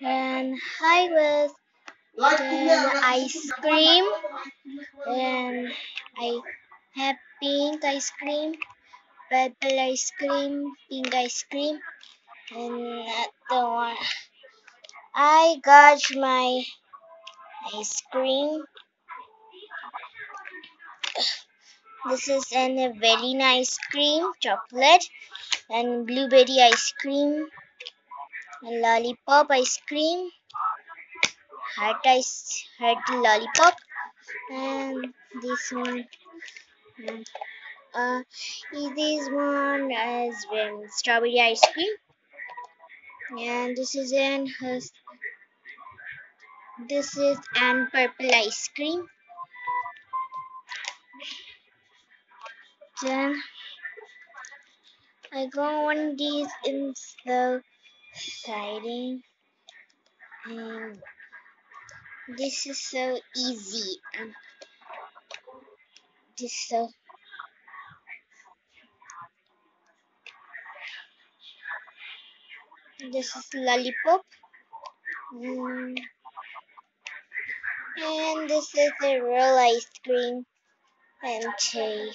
and I was then ice cream. and I have pink ice cream purple ice cream pink ice cream. And the one. I got my ice cream. This is an, a very nice cream chocolate and blueberry ice cream lollipop ice cream heart ice heart lollipop and this one. Uh this one has been strawberry ice cream. And this is an uh, this is an purple ice cream. Then I go on these in the siding and this is so easy. This so this is lollipop. Mm. and this is a real ice cream and tea